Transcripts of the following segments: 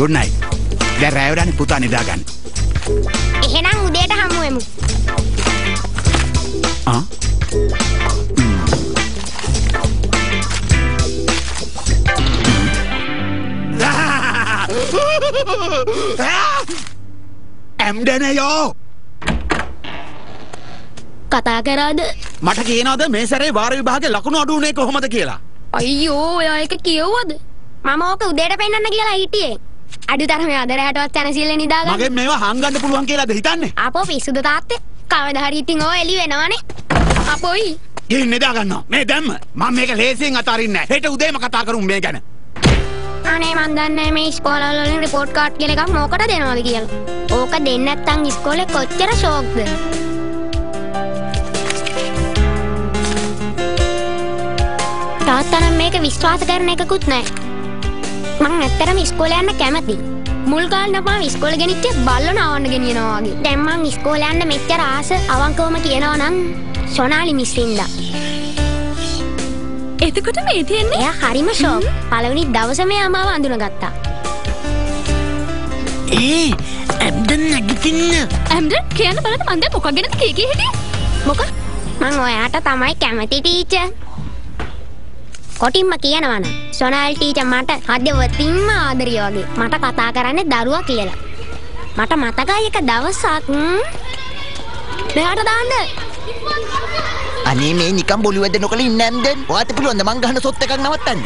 Good night දැ රෑවඩනි පුතා නිදාගන්න එහෙනම් උදේට හමුවෙමු. ආ? ඇම්ඩනයෝ කතා කරාද? මට කියනවද මේ සැරේ වාර විභාග ලකුණු අඩුවනේ කොහොමද කියලා අයියෝ ඔයා එක කියව්වද? මම ඕක උදේට පෙන්නන්න කියලා හිටියේ. අඩුතරමේ අද රැටවත් තැනසිල්ල නිදාගන්න. මගේ මේවා හංගන්න පුළුවන් කියලාද හිතන්නේ අපෝ පිස්සුද තාත්තේ? කවදා හරි ඉතින් ඕ එළි වෙනවනේ. අපෝයි. ගිහින් නිදාගන්නවා මේ දැම්ම මම මේක ලේසියෙන් අතාරින්නේ නැහැ හෙට උදේම කතා කරමු මේ ගැන අනේ මන් දන්නේ මේ ඉස්කෝලවල වලින් රිපෝට් කාඩ් කියලා එකක් මොකට දෙනවද කියලා. ඕක දෙන්නේ නැත්නම් ඉස්කෝලේ කොච්චර ෂෝක්ද? තාත්තා නම් මේක විශ්වාස කරන එකකුත් නැහැ. මං ඇත්තටම ඉස්කෝලේ යන්න කැමතියි. මුල් කාලේ නම් මම ඉස්කෝලේ ගෙනිච්චේ බල්ලෝ නවන්න ගෙනියනවා වගේ. දැන් මං ඉස්කෝලේ යන්න මෙච්චර ආස අවංකවම කියනවා නම් සොනාලි මිස් වින්දා. එතකොට මේ තියෙන්නේ එයා හරිම ෂෝක්. පළවෙනි දවසම යාමාව අඳුනගත්තා. ඒ ඇබ්දන් නැගිටින්න ඇම්ඩන් කියන්න බලන්න මන්ද මොකක් ගැනද කී කී හිටියේ මොක මං ඔයාට තමයි කැමති ටීචර්. කොටින්ම කියනවනම් සොනාල් ටීචර් මට හදවතින්ම ආදරිය වගේ. මට කතා කරන්නේ දරුවා කියලා. මට මතකයි එක දවසක් ම්, මෙයාට දාන්න. අනේ මේ නිකම් බොලු වැද නොකළ ඉන්න ඇම්දන් ඔයාට පුළුවන්ද මං ගහන සොත් එකක් නවත්තන්න?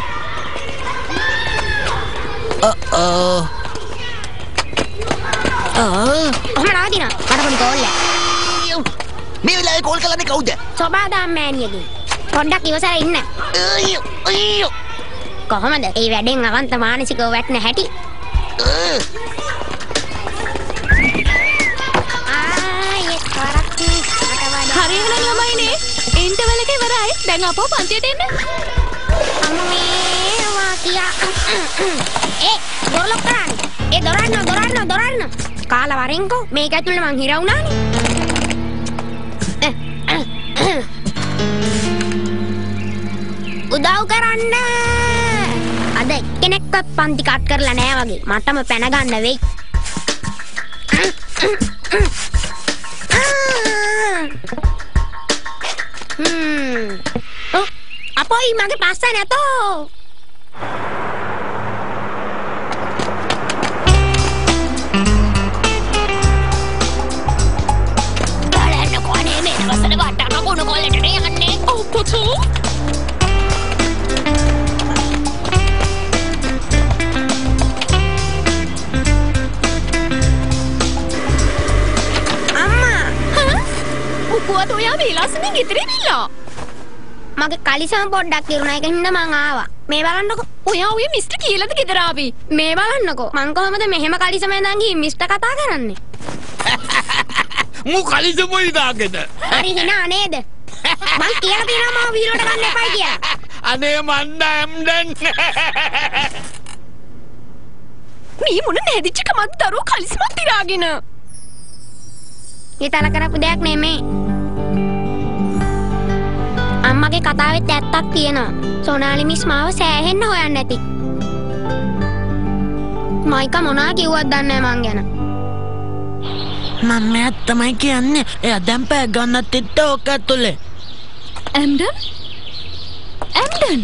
අ ඔහම නවතින මට පොඩි කෝල්ල මේ වෙලාවේ කෝල් කරන්නේ කවුද? සොබාදාම් මෑනියකින් පොඩ්ඩක් ඉවසර ඉන්න. අයියෝ අයියෝ කොහොමද? ඒ වැඩෙන් අවන්ත මානසිකව වැටන හැටි. හරියන ළමයිනේ ඉන්ටර්වල් එක ඉවරයි දැන් අපෝ පන්තියට එන්න. අම්මේවා කියා. ඒ දොරලොක් කරන්නේ ඒ දොරන්න දොරන්න දොරන්න. කාලා වරෙන්කෝ. මේක ඇතුළේ මං හිර වුණානේ. උදව් කරන්න අද එක්කෙනෙක්වත් පන්ති කට් කරලා නෑ වගේ. මටම පැන ගන්න වෙයි. හ්ම්. ඔව්. අපොයි මගේ පස්ස නැතෝ. බලන්න කොනේ මේ දවස්වල ගට්ටන කුණු කොල්ලට යන්නේ? ඔව් පුතෝ. විලාසමින් ඉතිරි විල්ලා මගේ කලිසම පොඩ්ඩක් කිරුණා ඒක හින්දා මං ආවා. මේ බලන්නකෝ. ඔයා ඔය මිස්ටර් කියලාද ගෙදර ආවේ? මේ බලන්නකෝ. මං කොහමද මෙහෙම කලිසම ඉඳන් ගිහින් මිස්ටර් කතා කරන්නේ? මු කලිසම ඉදාගෙද හරි හිනා නේද? මං කියලා තියෙනවා මම වීලට ගන්න එපයි කියලා. අනේ මන්ද ඇම්ඩන් මේ මොන නැදිච්ච කමක් දරුවෝ කලිසමක් තිරාගෙන හිතල කරපු දෙයක් නෙමේ අම්මගේ කතාවෙත් ඇත්තක් තියෙනවා. සොනාලි මිස් මාව සෑහෙන්න හොයන්න ඇති. මයික මොනා කිව්වත් දන්නේ මං ගැන. මම ඇත්තමයි කියන්නේ. එය දැන් පෑ ගන්නත් එත්ත ඕක ඇතුලේ. ඇම්ඩන්? ඇම්ඩන්?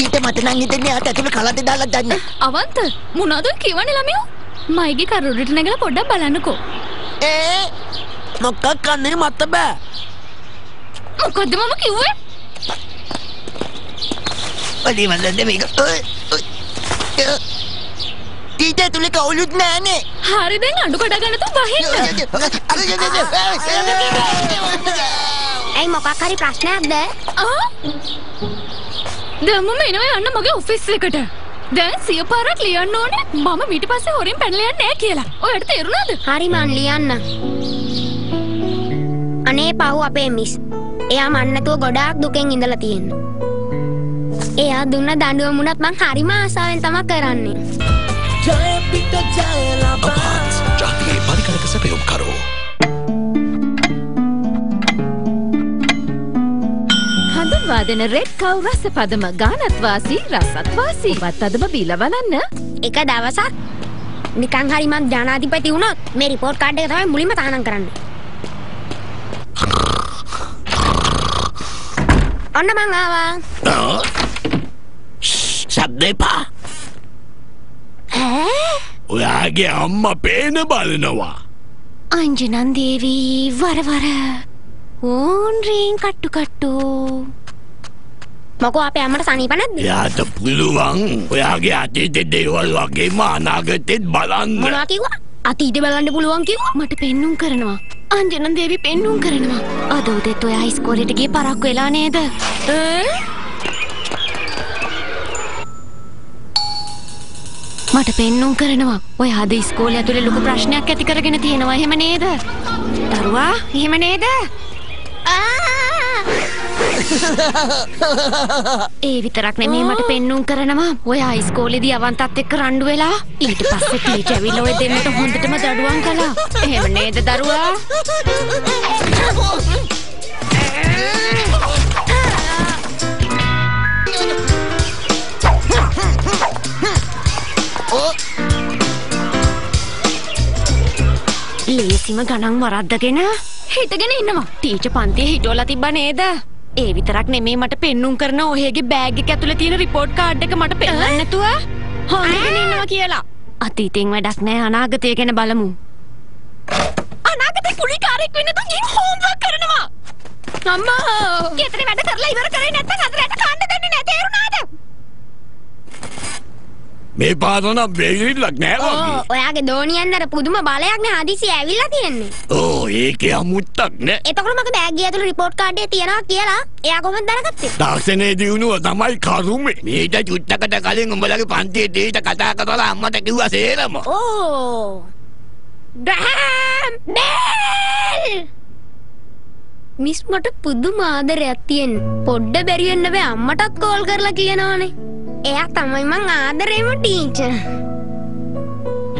ඊට මට නම් හිතෙන්නේ ආට ඇතුලේ කලන්තේ දාලා ගන්න. අවන්ත මොනවද කියවන්නේ ළමයෝ? මයිගේ කරුඩට නැගලා පොඩ්ඩක් බලන්නකෝ. ඒ මොකක් කන්නේ මත බෑ මොකද්ද මම කිව්වේ අනේ මල්ලන්නේ මේක. ඊට ඇතුලේ කවුලුත් නෑනේ හරි දැන් අඩු කඩ ගන්න තු බහින්න ඇයි මොකක් හරි ප්‍රශ්නයක්ද ආ දැම්ම එනවා යන්න මගේ ඔෆිස් එකට දැන් සිය පාරක් ලියන්න ඕනේ මම මීට පස්සේ හොරින් පැනලා යන්නේ නැහැ කියලා. ඔයාලට තේරුණාද? හරි මන් ලියන්න අනේ පව් අපේ මිස් එයා මන්නතුව ගොඩාක් දුකෙන් ඉඳලා තියෙන එයා දුන්න දඬුවමුණත් මං හරිම ආසාවෙන් තම කරන්නේ. අපාන්ස් ජාතියේ පරිකලක සැපයුම් කරෝ හඳුන්වා දෙන රෙඩ් කව් රස පදම ගානත්වාසී රසත්වාසී. වත් අදම බීල බලන්න. එක දවසක් නිකං හරි මං ජනාධිපති වුණොත් මේ රිපෝට් කාඩ් එක තමයි මුලින්ම තහනම් කරන්න. ඔන්න මං ආවා. ශබ්ද එපා ඈ? ඔයාගේ අම්ම පේන බලනවා අංජනන් දේවී වරවර ඕන්රීන් කට්ටු කට්ටු මොකෝ අපේ අම්මට සනීප නැද්ද? එයාට පුළුවන් ඔයාගේ අතීත දේවල් වගේම අනාගතෙත් බලන්න මොනවා කිව්වා? අතීතේ බලන්න පුළුවන් කිව්වා. මට පෙන්නුම් කරනවා අංජනන් දේවි පෙන්නුම් කරනවා. අද උදෙත් ඔයා ඉස්කෝලෙට ගිය පරක්කු වෙලා නේද? මට පෙන්නුම් කරනවා. ඔය අද ඉස්කෝලේ ඇතුලේ ලොකු ප්‍රශ්නයක් ඇති කරගෙන තියෙනවා. එහෙම නේද? දරුවා එහෙම නේද? ඒ විතරක් නෙමේ මට පෙන්නුම් කරනවා. ඔයා ඉස්කෝලේදී අවන්තත් එක්ක රණ්ඩු වෙලා ඊට පස්සේ ටීචර් ඇවිල්ලා ඔය දෙන්නට හොඳටම දඩුවම් කළා. එහෙම නේද දරුවා? ලේසිම ගණන් වරද්දගෙන හිටගෙන ඉන්නවා. ටීචර් පන්තියේ හිටවලා තිබ්බා නේද? ඒ විතරක් නෙමේ මට පෙන්නුම් කරන ඔහේගේ බෑග් එක ඇතුලේ තියෙන රිපෝට් කාඩ් එක මට පෙන්නන්න නැතුව? හොඳගෙන ඉන්නවා කියලා. අතීතෙන් වැඩක් නෑ අනාගතය ගැන බලමු. අනාගතේ කුලිකාරෙක් වෙන්න තන් ඉන් හෝම්වර්ක් කරනවා. අම්මා! ගෙදර වැඩ කරලා ඉවර කරේ නැත්නම් අද රැට කන්න දෙන්නේ නැහැ තේරුණාද මේ පාරනම් බේරිල්ලක් නෑ ඕ වගේ ඔයාගේ දෝනියන් අර පුදුම බලයක් නේ හදිසි ඇවිල්ලා තියෙන්නේ. ඕ ඒකේ අමුත්තක් නෑ එතකොට මගේ බෑග් එක ඇතුළේ රිපෝට් කාඩ් එක තියනවා කියලා එයා කොහොමද දැනගත්තේ? තාක්ෂණයේ දියුණුව තමයි කරුමේ මීට චුට්ටකට කලින් උඹලගේ පන්තියේ දීට කතා කරලා අම්මට කිව්වා සේරම ඕ ඩෑම් බෙල් මිස් මට පුදුම ආදරයක් තියෙන. පොඩ්ඩ බැරි වෙන්න බෑ අම්මටත් කෝල් කරලා කියනවනේ. එයා තමයි මං ආදරේම ටීචර්.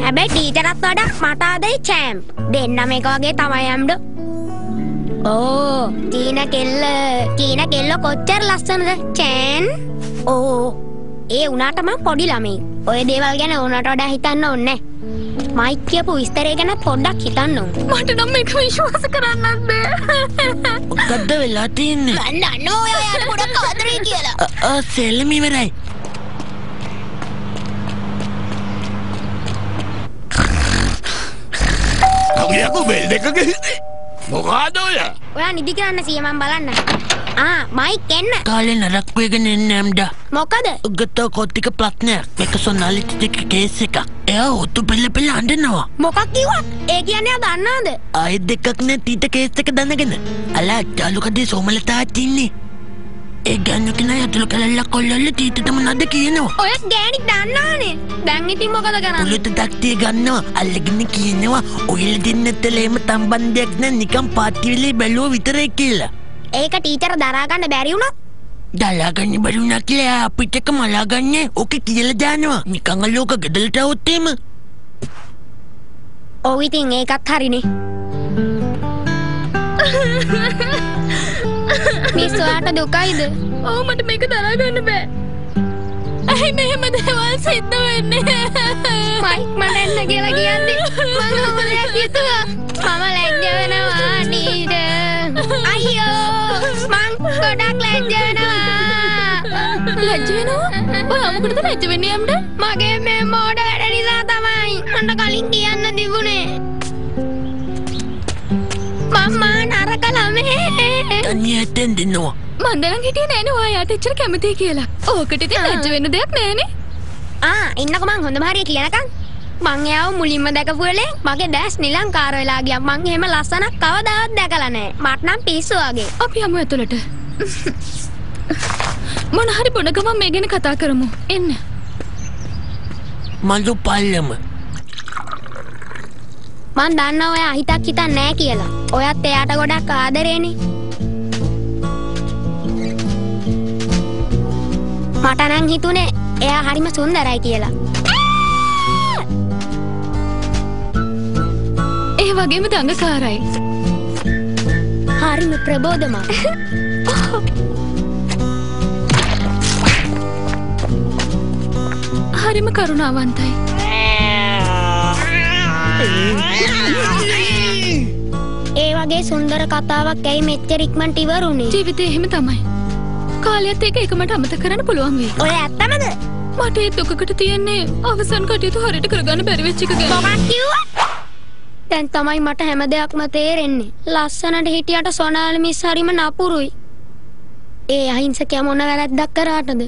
හැබැයි ටීචරත් වඩා මට ආදරේ චෑම්ප්. දෙන්නම එක වගේ තමයි අම්ඩෝ. ඕ චීන කෙල්ල චීන කෙල්ල කොච්චර ලස්සනද චෑන් ඕ ඒ උනාට මං පොඩි ළමයි. ඔය දේවල් ගැන ඕනට වඩා හිතන්න ඕනේ මයික් කියපු විස්තරය ගැන පොඩ්ඩක් හිතන්න මට නම් මේක විශ්වාස කරන්නත් බෑ. මොකද්ද වෙලා තින්නේ ගන්න ඔය යාට ගොඩක් ආදරේ කියලා. ආ සෙල්ලම ඉවරයි කවියකු බෙල් දෙක ගිහිනේ මොකාද ඔය? ඔයා නිදි කරන්න සිය මං බලන්න. ආ මයික් එන්න. කාලේ නරක් වෙගෙන එන්නේ ඇම්ඩා. මොකද? උගත කොත්තික ප්ලත්නයක් මේක සොනාලිටි දෙක කේස් එක එයා ඔත්තු පෙල්ල පෙල්ල අඬනවා. මොකක් කිව්වත්? ඒ කියන්නේ එයා දන්නවද? ආයෙත් දෙකක් නෑ ටීට කේස් එක දැනගෙන. අලා අලුකඩේ සෝමලතා තින්නේ ඒ ගන්න කෙනා ඇතුළු කලල්ල කොල්ලල්ල ටීටට මොනවද කියනවා? ඔය ගෑණි දන්නවනේ දැන් ඉතින් මොකද කරන්නේ? පුලට දක්තිය ගන්නවා අල්ලගෙන කියනවා ඔයල දෙන්නත්තලේම තම්බන්ධයක් නෑ නිකම් පාත්තිවෙලේ බැලුව විතරයි කියලා. ඒක ටීචර් දරා ගන්න බැරි වුණොත්? දලාගන්න බැරුණා කියලා අපිටක මලාගන්න ඕක කියල දානවා. නිකං ලෝක ගෙදලට ඔත්තේම ඔව් ඉතින් ඒකත් හරිනේ මිස් ඔයාට දුකයිද? ඔව් මට මේක දරා ගන්න බෑ. ඇයි මෙහෙම දේවල් සිද්ධ වෙන්නේ. මයික් මට එන්න කියලා කියන්නේ. මම හොමලයක් හිතුවා මම ලැජ්ජ වෙනවා නීද අයියෝ මං ගොඩක් ලැජ්ජ වෙනවා ලැජ්ජ වෙනවා? ඔය අමුකටද ලැජ්ජ වෙන්නේ යම්ඩ මගේ මේ මෝඩ වැඩ නිසා තමයි. මට කලින් කියන්න තිබුණේ ළමේ තනි ඇතෙන් දෙන්නවා මන් දැනන් හිටියේ නෑනේ ඔයාට එච්චර කැමතියි කියලා. ඕකට ඉතින් ලැජ්ජ වෙන්න දෙයක් නෑනේ. ආ ඉන්නකො මං හොඳම හරිය කියනකම් මං එයාව මුලින්ම දැකපු වෙලේ මගේ දැස් නිලංකාර වෙලා ගියා. මං එහෙම ලස්සනක් කවදාවත් දැකලා නෑ. මට නම් පිස්සු වගේ. අපි යමු ඇතුළට. මොන හරි බොන ගමන් මේ ගැන කතා කරමු. එන්න. මල්ලු පල්ලම මං දන්නවා ඔයා හිතක් හිතන්නේ නෑ කියලා. ඔයත් එයාට ගොඩක් ආදරේනේ. මට නම් හිතුනේ එයා හරිම සුන්දරයි කියලා. ඒ වගේම දඟකාරයි හරිම ප්‍රබෝධමත්. හරිම කරුණාවන්තයි ඒ වගේ සුන්දර කතාවක් ඇයි මෙච්චර ඉක්මනට ඉවරුනේ? ජීවිතේ එහෙම තමයි. කාලයත් එක්ක ඒක මට අමතක කරන්න පුළුවන් වෙයි. ඔය ඇත්තමද? මට ඒ දුකකට තියෙන්නේ අවසන් කටයුතු හරියට කරගන්න බැරි වෙච්ච එක ගැන. මොකක් කිව්වා? දැන් තමයි මට හැම දෙයක්ම තේරෙන්නේ. ලස්සනට හිටියට සොනාලි මිස් හරිම නපුරුයි. ඒ අහිංසකයා මොන වැරැද්දක් කරාටද?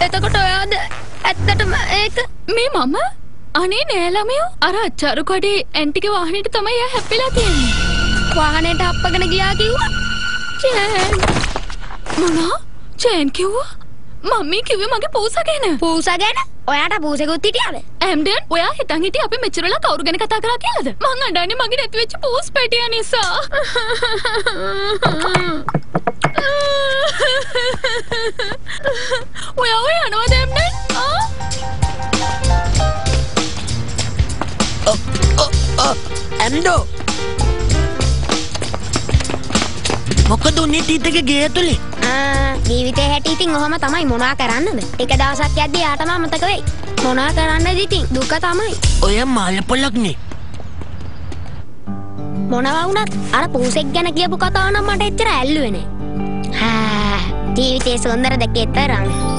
එතකොට ඔයාද ඇත්තටම ඒක මේ මම අනේ නෑ ළමයෝ අර අච්චාරු කඩේ ඇන්ටික වාහනේට තමයි එයා හැප්පිලා තියෙන්නේ. වාහනේට අප්පගෙන ගියා කිව්වා? චෑන් මොනා චෑන් කිව්වා මම මේ කිව්වේ මගේ පූසා ගැන. පූසා ගැන? ඔයාට පූසෙකුත් හිටියද? ඇම්ඩන් ඔයා හිතන් හිටියේ අපි මෙච්චරලා කවුරු ගැන කතා කරා කියලාද? මං අඬන්නේ මගේ නැති වෙච්ච පූස් පැටිය නිසා. ඔයා ඔය යනවද ඇම්ඩන්? ආ? ඇම්ඩෝ මොකද උන්නේ තීතගේ ගේ ඇතුලේ ආ ජීවිතේ හැටි ඉතින් ඔහොම තමයි මොනා කරන්නද? ටික දවසක් යද්දි යාටම අමතක වෙයි. මොනා කරන්නද ඉතින් දුක තමයි. ඔය මාල පොලක්නේ මොනවා වුණත් අර පූසෙක් ගැන කියපු කතාව නම් මට එච්චර ඇල්ලුවේ නෑ. ජීවිතේ සුන්දර දෙකේ තරම්.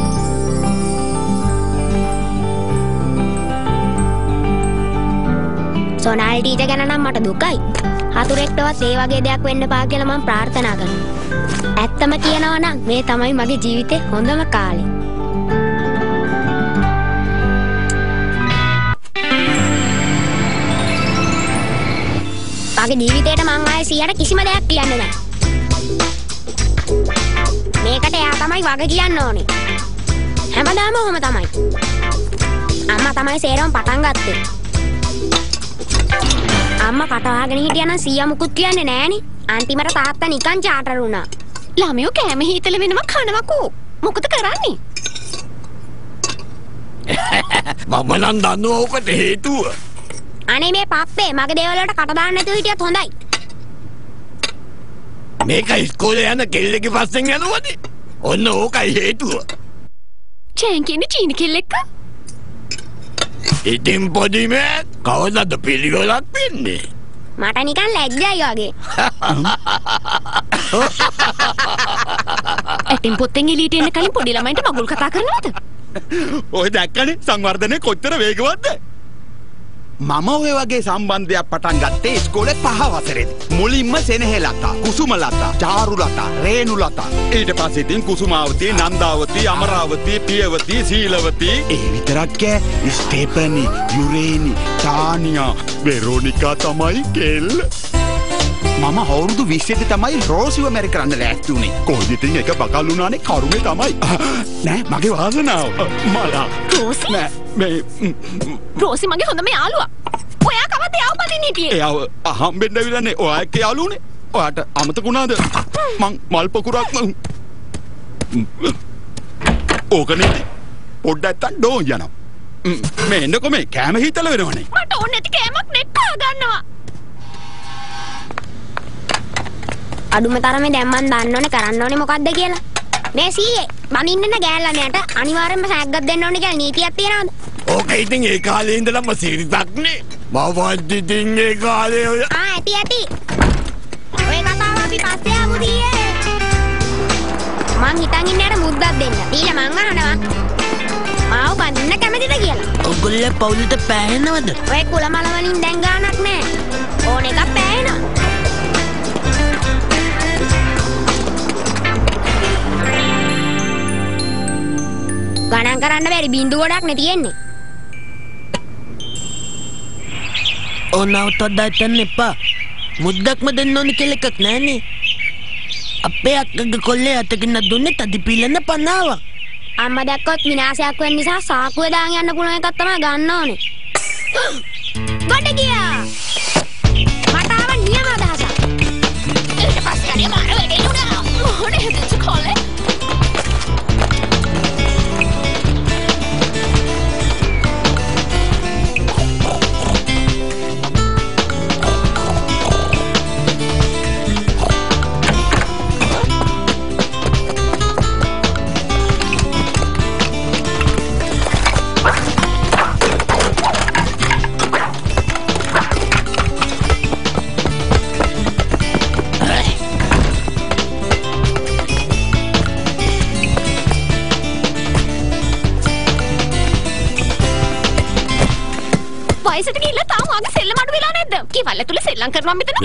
සොනාල් ටීචර් ගැන නම් මට දුකයි. හතුරෙක්ටවත් ඒ වගේ දෙයක් වෙන්න පා කියලා මම ප්‍රාර්ථනා කරනවා. ඇත්තම කියනවා නම් මේ තමයි මගේ ජීවිතේ හොඳම කාලේ. මගේ ජීවිතේට මං ආයේ සියයට කිසිම දෙයක් කියන්නේ නැහැ. මේකට එයා තමයි වග කියන්න ඕනේ. හැමදාම ඔහොම තමයි. අම්මා තමයි සේරම පටන් ගත්තේ. අම්මා කටවාගෙන හිටියනම් සීයා මුකුත් කියන්නේ නෑනේ. අන්තිමට තාත්තා නිකන් චාටර් වුණා. ළමයෝ කෑම හීතල වෙනවා කනවකෝ මොකද කරන්නේ මම නම් දන්නවා ඕකට හේතුව. අනේ මේ පප්පේ මගේ දේවල් වලට කට දාන්න නැතුව හිටියත් හොඳයි. මේක ඉස්කෝලේ යන කෙල්ලෙක්ගේ පස්සෙන් යනවද? ඔන්න ඕකයි හේතුව. චෑන් කියන්නේ චීනි කෙල්ලෙක්ක ඉතින් පොඩිමේ කවදද පිළිවෙලක් වෙන්නේ? මට නිකන් ලැජ්ජයි වගේ. ඇටින් පොත්තෙන් එලියට එන්න කලින් පොඩි ළමයින්ට මගුල් කතා කරනවද ඔය දැක්කනේ සංවර්ධනය කොච්චර වේගවත්ද? මම ඔය වගේ සම්බන්ධයක් පටන් ගත්තේ ඉස්කෝලේ පහ වසරේදී. මුලින්ම සෙනෙහෙලතා, කුසුමලතා, චාරුලතා, රේණුලතා. ඊට පස්සේ ඉතින් කුසුමාවතී, නන්දාවතී, අමරාවතී, පියවතී, සීලවතී. ඒ විතරක් ඈ ස්ටේපනි, යුරේනි, ටානියා, වෙරෝනිකා තමයි කෙල්ල. මම අවුරුදු විස්සෙදි තමයි රෝසිව මැරි කරන්න ලෑස්ති වුණේ. කොහොමද ඉතින් එක බකල් වුණානේ කරුමේ තමයි. නෑ මගේ වාසනාව. මලා. රෝසි නෑ මේ රෝසි මගේ හොඳම යාළුවා. ඔයා කවද යාව බඳින්න හිටියේ? එයාව අහම්බෙන්ඩ විලන්නේ ඔයා එක්ක යාළුවනේ. ඔයාට අමතකුණාද මං මල් පොකුරක් ඕකනේ පොඩ්ඩ ඇත්තන් ඩෝ යනම් මේ එන්නකො මේ කෑම හිතල වෙනවනේ. මට ඕන නැති කෑමක් නෙක්කා ගන්නවා අඩුම තරමේ දැන් මන් දන්නවනේ කරන්න ඕනේ මොකද්ද කියලා. මේ සීයේ බනින්න ගෑල්ලනයට අනිවාර්යෙන්ම සෑග්ගක් දෙන්න ඕනේ කියලා නීතියක් තියනවද? ඕක ඉතින් ඒ කාලේ ඉඳලම සිරිතක්නේ. මවත් ඉතින් ඒ කාලේ ඔය ආ ඇති ඇති. ඔය කතාව අපි පස්සේ ආමු සීයේ. මං හිතන් ඉන්නේ අර මුද්දක් දෙන්න. ඊළ මං අහනවා. මාව බඳින්න කැමතිද කියලා. ඔගොල්ල පවුලට පෑහෙනවද ඔය කුලමල වලින් දැන් ගානක් නෑ. ඕන එකක් පෑහෙනවා. ගණන් කරන්න බැරි බින්දු ගොඩක් නේ තියෙන්නේ. ඕනවතත් දාතන්න එපා මුද්දක්ම දෙන්න ඕනි කෙල එකක් නෑනේ අපේ අක්කග කොල්ලේ අතකින්න දුන්නේ තදි පිල්ලන්න පනාවක් අම්මා දැක්කොත් විනාශයක් වෙන්න නිසා සාකුව දාන් යන්න පුළුවන් එකක් තමයි ගන්න ඕනේ. ගොඩ ගියා. වයසට ගිහිල්ලා තාම ආගේ සෙල්ලම අඩු වෙලා නැද්ද? කිවල්ල තුල සෙල්ලම් කරනවා මෙතන.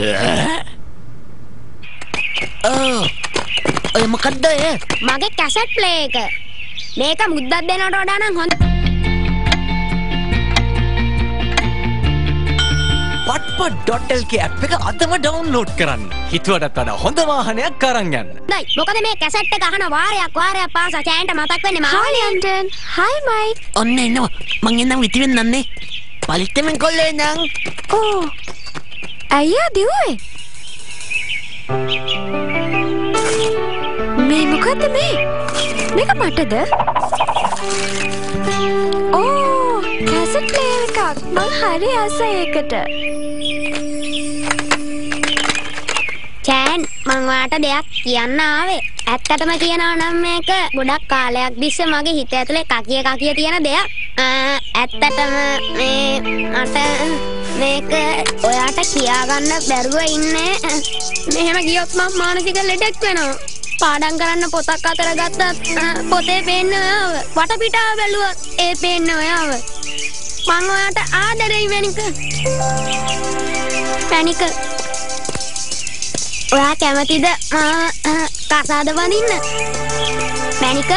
ඔය මොකක්ද ඔය? මගේ කැසට් ප්ලේ එක. මේක මුද්දක් දෙනවට වඩා නම් හොඳ. පට්ප.ල්ක ඇප් එක අදම ඩවන්ලෝඩ් කරන්න. හිතුවටත් වඩා හොඳ වාහනයක් කරන්න යන්න. දයි මොකද මේ කැසට් එක අහන වාරයක් වාරයක් පාසා චෑන්ට මතක් වෙන්නේ ආලියන්ටන් හයි මයික්. ඔන්න එනවා. මං එන්නම් විතිවෙන් නන්නේ පලිත්තමෙන් කොල්ලේ නං ඕ ඇයියා දිව්වේ? මේ මොකද්ද මේ? මේක මටද? ඕ කැසට් ප්ලේයර් එකක්. මං හරි ආසයි ඒකට. චෑන් මං වාට දෙයක් කියන්න ආවේ ඇත්තටම කියනවා නම් මේක ගොඩක් කාලයක් තිස්සේ මගේ හිත ඇතුලේ කකිය කකිය තියෙන දෙයක් ඇත්තටම මේ මට මේක ඔයාට කියාගන්න බැරුව ඉන්නේ. මෙහෙම ගියොත් මම මානසික ලෙඩෙක් වෙනවා. පාඩම් කරන්න පොතක් අතර ගත්තත් ආ, පොතේ පේන්න ඔයාව. වටපිටාව බැලුවොත් ඒ පේන්න ඔයාව. මං ඔයාට ආදරෙයි වෙනික. පැනික ඔයා කැමතිද? මා කසාද වඳින්න? මැනික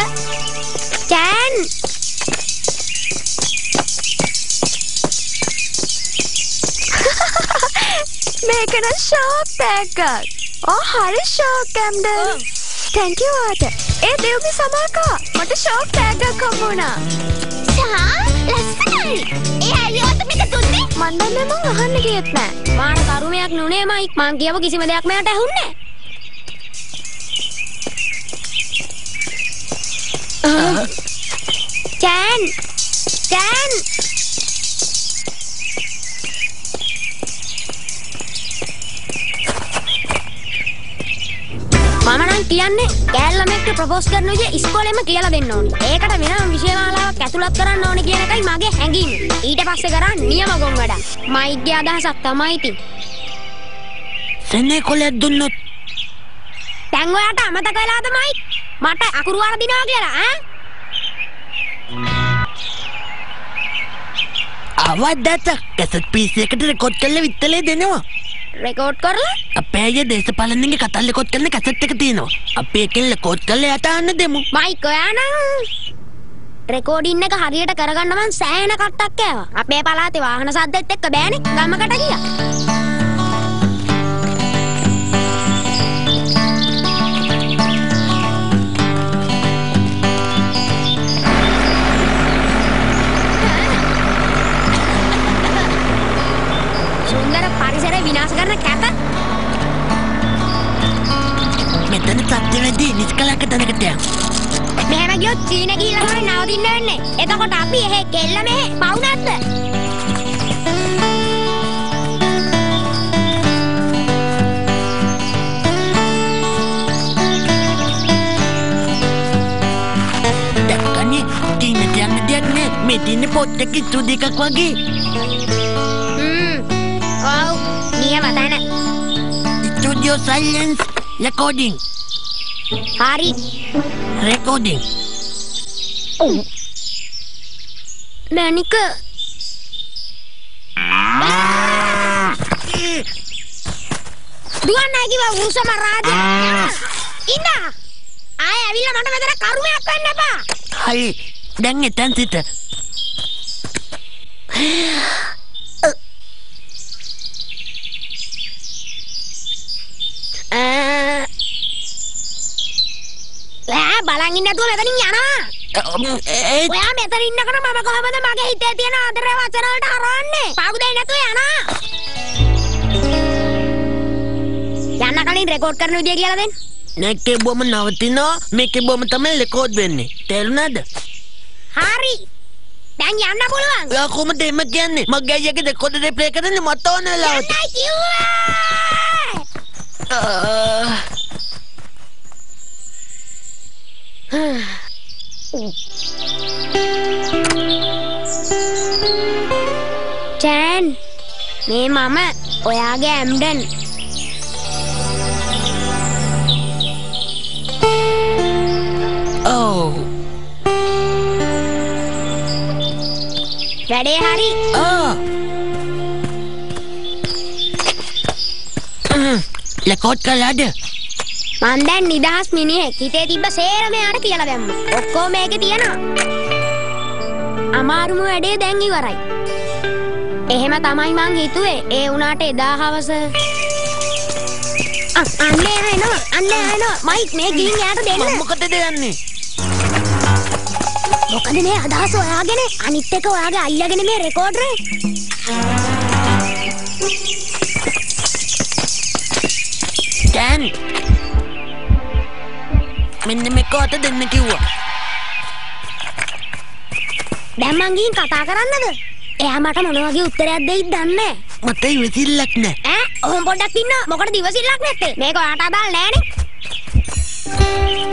චෑන් මේකන ෂෝක් පැක්කක්. ඕ හරි ෂෝක් කැම්ඩන්. Thank you ආට. ඒ දෙව්ගේ සමාකා මට ෂෝක් ටැග්ගක් හම්බුණා. සහා ලස්සනයි ඒ අයියෝට මේක දුන්නේ මන් දන්නේ මං අහන්න ගියෙත් නෑ. මාන කරුමයක් නුනේ මයික් මං කියව කිසිම දෙයක් මට ඇහුන්නේ චෑන් චෑන් මම නම් කියන්නේ කෑල්ලමෙක්ට ප්‍රපෝස් කරන විදිය ඉස්කෝලේම කියලා දෙන්න ඕනි. ඒකට වෙනම විෂය මාලාවක් ඇතුළත් කරන්න ඕනි කියන එකයි මගේ හැඟීම. ඊට පස්සේ කරන් නියම ගොන් වැඩ. මයික්ගේ අදහසක් තමයි ඉතින්. සෙන්නේ කොලයක් දුන්නොත් දැන් ඔයාට අමතක වෙලාද මයික්? මට අකුරු වරදිනවා කියලා ඈ? අවදත කැසට් පිසි එකට රෙකෝඩ් කරලා විත්තලේ දෙනවා රෙකෝඩ් කරලා? අපේ අය දේශපාලනගේ කතල් රෙකෝඩ් කරන කැසට් එක තියෙනවා. අපි එකෙන් රෙකෝඩ් කරලා යට අහන්න දෙමු. මයික් ඔයා නම් රෙකෝඩින් එක හරියට කරගන්න මං සෑහෙන කට්ටක් කෑවා. අපේ පළාතේ වාහන සද්දෙත් එක්ක බෑනේ. ගමකට ගියා. කෙල්ල මෙහෙ පවු නැද්ද? දැක්කනේ තිීන යන්න දෙයක් නෑ මේ තින්න පොට් එක ඉතු දෙකක් වගේ හ්ම්. ඔව්. නියම තැන. ස්ටඩියෝ සයිලන්ස් රෙකෝඩිං හරි. රෙකෝඩිං මැනික. දුවන්නයි කිව්වා උරුසම රාජයා. ඉන්න. ආයෙ ඇවිල්ලා මට මෙතන කරුමයක් වෙන්න එපා. හරි දැන් එතැන් සිට බලන් ඉන්න නැතුව මෙතනින් යනවා. ඔයා මෙතන ඉන්නකොට මම කොහමද මගේ හිතේ තියෙන ආදරේ වචන වලට හරවන්නේ? පාගු දෙන්නේ නැතුව යනවා. යන්න කලින් රෙකෝඩ් කරන විදිය කියලා දෙන්න. නැකේ බොම නවතිනවා මේකේ බොම තමයි රෙකෝඩ් වෙන්නේ තේරුණාද හරි. දැන් යන්න පුළුවන්. ඔයා කොහොමද එම කියන්නේ මගේ අයියාගේ රෙකෝඩ් එක ප්ලේ කරන්නේ මට ඕන වෙලාවට යන්නයි කිව්වා. ටෑන් මේ මම ඔයාගේ ඇම්ඩන්. ඕ වැඩේ හරි. ලකොට් කලාඩ මන් දැන් නිදහස් මිනිහෙක් හිතේ තිබ්බ සේරම යාට කියලා දැම්ම. ඔක්කොම මේකේ තියෙනවා. අමාරුම වැඩේ දැන් ඉවරයි. එහෙම තමයි මං හිතුවේ. ඒ වුණාට එදා හවස. අන්නේ එනවා අන්නේ එනවා මයික් මේ ගිහින් යාට දෙන්න. මම මොකටද යන්නේ? මොකද මේ අදහස ඔයාගෙන? අනිත් එක ඔයාගේ අයියාගෙන මේ රෙකෝඩරේ මෙකෝට දෙන්න කිව්වා. දැන් මං ගිහින් කතා කරන්නද? එයා මට මොන වගේ උත්තරයක් දෙයිද දන්නේ? නැහැ. මට ඉවසිල්ලක් නෑ. ඈ? ඔහොම පොඩ්ඩක් ඉන්න. මොකටද ඉවසිල්ලක් නැත්තේ? මේක ඔයාට අදාළ නෑනේ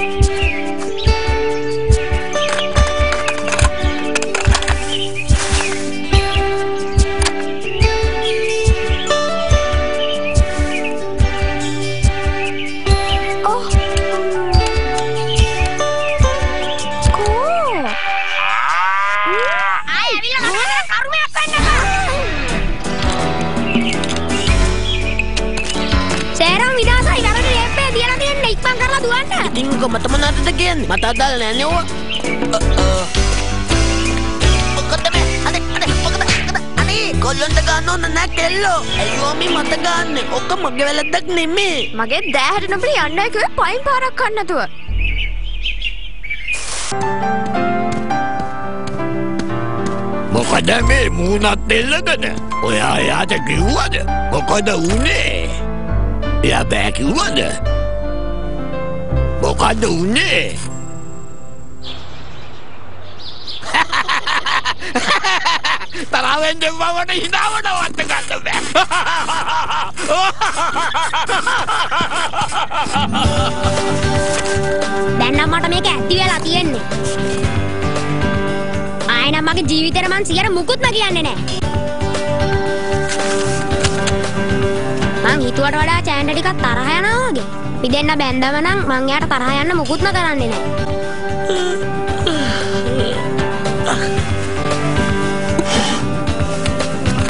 කොමත මොනවටද කියන්නේ මට අදාළ නෑ නේ ඕවා මොකද මේ අනේ අනේ මොකද අනේ කොල්ලොන්ට ගන්න ඕන නෑ කෙල්ලෝ අයියෝ මේ මට ගන්න ඔක්ක මගේ වැරද්දක් නෙමේ මගේ දෑහට නොබට යන්න කිව්වේ පයින් පාරක් කන්නතුව මොකද මේ මූුණත් එල්ලගෙන ඔයා එයාට කිව්වද මොකොද වනේ එය බෑ කිව්වද මොකද වනේ තරාවෙන්ඩ බවට හිනාවට වත්ත ගන්න දැන් නම් මට මේක ඇති වෙලා තියෙන්නේ ආයෙ නම් මගේ ජීවිතේට මං සියර මුකුත්ම කියන්නේ නෑ මං හිතුවට වඩා චෑන්ට ටිකක් තරහ යනවා වගේ අපි දෙන්න බැන්දම නම් මං එයාට තරහ යන්න මුකුත්ම කරන්නේ නෑ.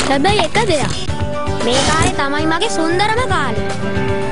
හැබැයි එක දෙයක්. මේ කාලේ තමයි මගේ සුන්දරම කාලේ.